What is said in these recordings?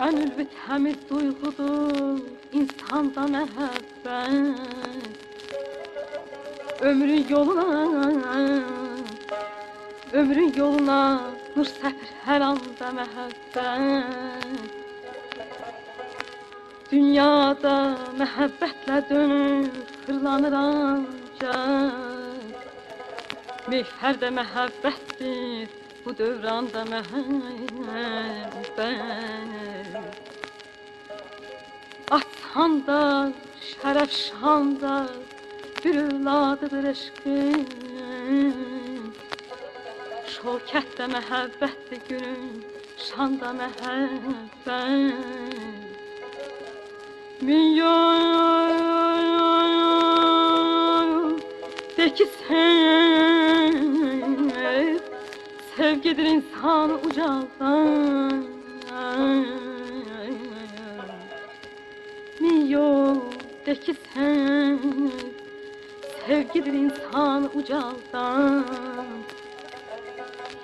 En ülvi temiz duygudur insanda mehabbet Ömrün yoluna Ömrün yoluna nur səpir hər anda məhəbbət. Dünyada məhəbbətlə dönür, fırlanır ancaq. Mehfər də məhəbbətdir, bu dövranda mən bəni Atsan da, şərəf şan da, bir övladıdır eşqim Şokət də məhəbbətdir günüm, şan da məhəbbət Milyon de ki sen Sevgidir insanı ucaldan Min yol de ki sev Sevgidir insanı ucaldan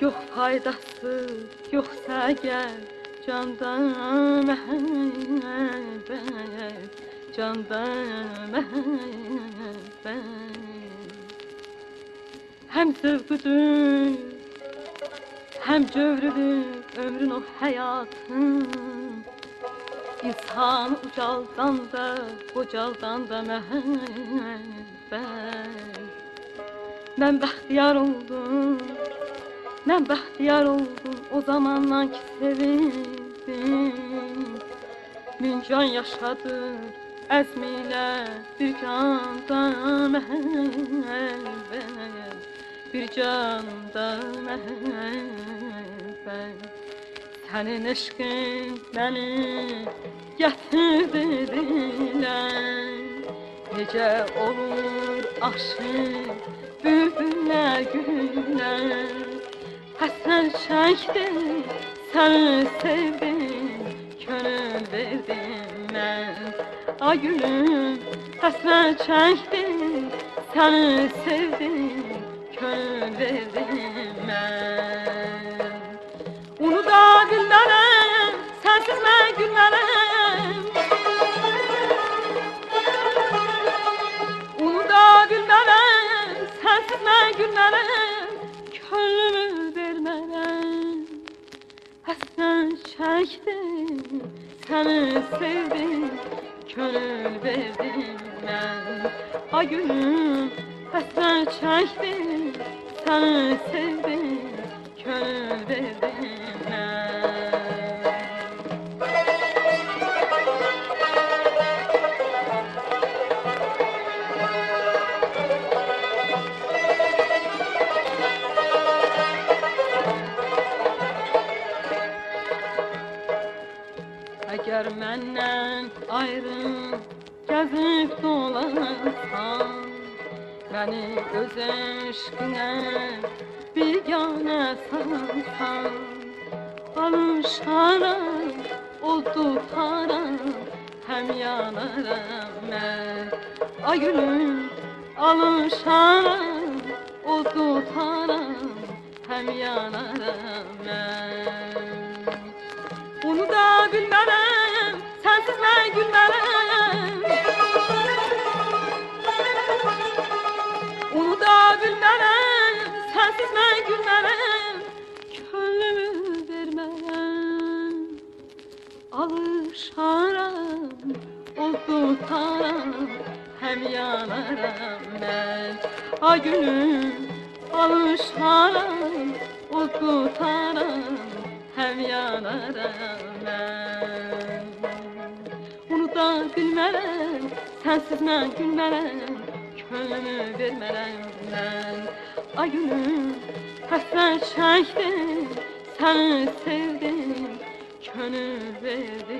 Yox faydası, yoxsa əgər candan məhəbbət, candan məhəbbət. Həm zövqüdür, həm cövrüdür ömrün o həyatın. İnsan ucaldan da, qocaldan da məhəbbət. Mən bəxtiyar oldum, mən bəxtiyar oldum o zamandan ki sevindim. Min can yaşadır əzmilə bir canda məhəbbət, bir canda məhəbbət. Sənin eşqin məni gətirdi dilə Necə olur aşıq bülbüllər gülər Həsən çəkdim, səni sevdim Könül verdim mən Ay gülüm, həsən çəkdim Səni sevdim, könül verdim mən Unuda bilmərəm, sənsiz mən gülmərəm Unuda bilmərəm, sənsiz mən gülmərəm Könlümü vermərəm Həsən çəkdim, səni sevdim Könül verdim mən Ay gülüm, həsən çəkdim Verdim mən Əgər məndən ayrı gəzib dolansan Məni öz eşqinə biganə sansan Alışaram, o tutaram, həm yanaram mən Ay gülüm, alışaram, o tutaram, həm yanaram mən Alışaram, o tutaram, həm yanaram mən Ay gülüm, alışaram, o tutaram, həm yanaram mən Onu da bilmərəm, sənsiz mən gülmərəm Könlümü vermərəm mən. Ay gülüm, həsrət çəkdim Səni sevdim, könül verdim